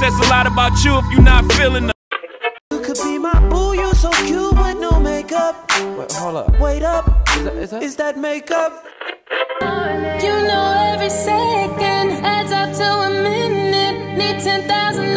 Says a lot about you if you're not feeling them. You could be my boo, You're so cute with no makeup. Wait, hold up. Wait up. Is that, is that? Is that makeup? You know every second adds up to a minute. Need 10,000